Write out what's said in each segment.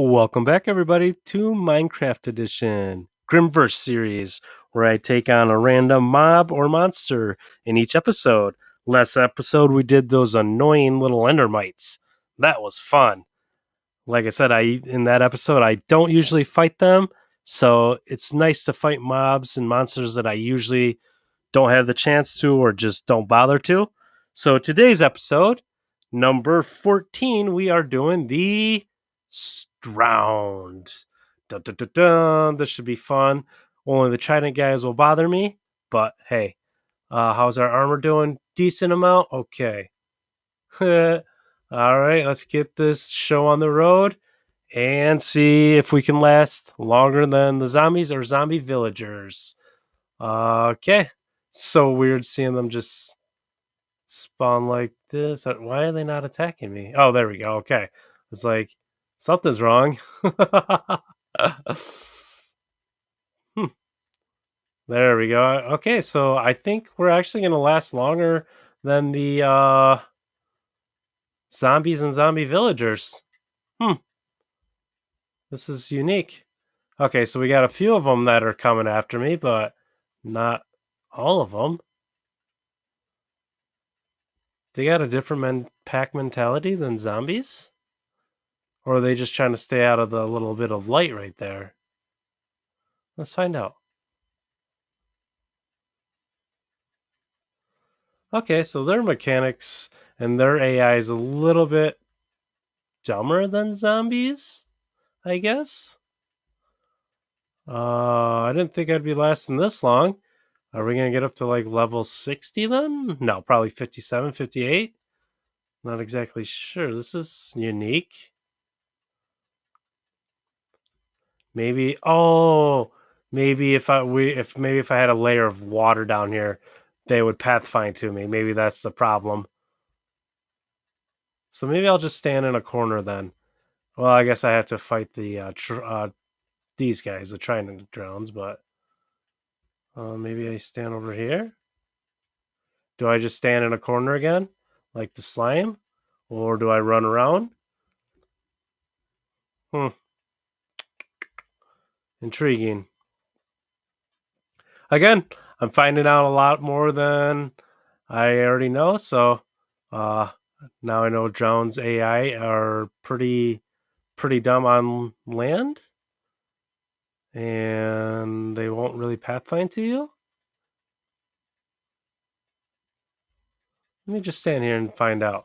Welcome back, everybody, to Minecraft Edition, Grimverse series, where I take on a random mob or monster in each episode. Last episode, we did those annoying little endermites. That was fun. Like I said, I in that episode, I don't usually fight them, so it's nice to fight mobs and monsters that I usually don't have the chance to or just don't bother to. So today's episode, number 14, we are doing the drowned. Dun, dun, dun, dun. This should be fun. Only the Trident guys will bother me, but hey, uh, how's our armor doing? Decent amount? Okay. All right, let's get this show on the road and see if we can last longer than the zombies or zombie villagers. Okay. So weird seeing them just spawn like this. Why are they not attacking me? Oh, there we go. Okay. It's like Something's wrong. hmm. There we go. Okay, so I think we're actually going to last longer than the uh, zombies and zombie villagers. Hmm. This is unique. Okay, so we got a few of them that are coming after me, but not all of them. They got a different men- pack mentality than zombies? Or are they just trying to stay out of the little bit of light right there? Let's find out. Okay, so their mechanics and their AI is a little bit dumber than zombies, I guess. Uh, I didn't think I'd be lasting this long. Are we going to get up to like level 60 then? No, probably 57, 58. Not exactly sure. This is unique. Maybe oh, maybe if I we if maybe if I had a layer of water down here, they would pathfind to me. Maybe that's the problem. So maybe I'll just stand in a corner then. Well, I guess I have to fight the uh, uh these guys, the trident drowned, but uh, maybe I stand over here. Do I just stand in a corner again, like the slime, or do I run around? Hmm. Intriguing. Again, I'm finding out a lot more than I already know. So uh, now I know drowned's AI are pretty pretty dumb on land, and they won't really pathfind to you. Let me just stand here and find out.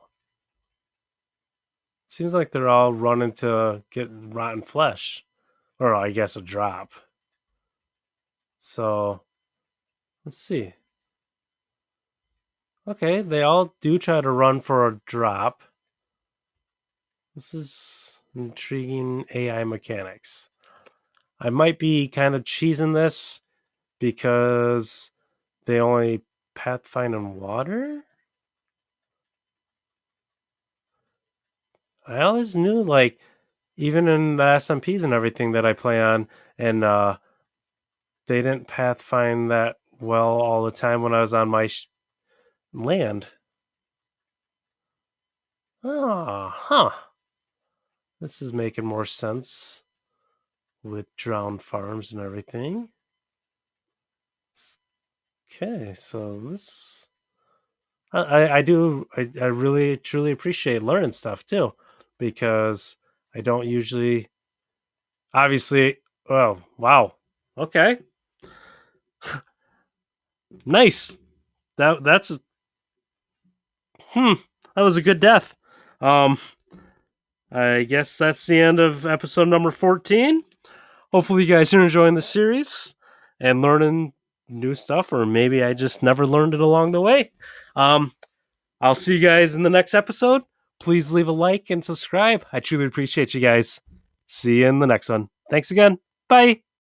Seems like they're all running to get rotten flesh or I guess a drop. So let's see. Okay, they all do try to run for a drop. This is intriguing AI mechanics. I might be kind of cheesing this because they only pathfind in water. I always knew like even in the SMPs and everything that I play on, and uh, they didn't pathfind that well all the time when I was on my sh- land. Ah, huh. This is making more sense with drowned farms and everything. Okay, so this I, I do I, I really truly appreciate learning stuff too because I don't usually. Obviously, oh wow, okay, nice. That that's hmm. That was a good death. Um, I guess that's the end of episode number fourteen. Hopefully, you guys are enjoying the series and learning new stuff, or maybe I just never learned it along the way. Um, I'll see you guys in the next episode please leave a like and subscribe. I truly appreciate you guys. See you in the next one. Thanks again. Bye.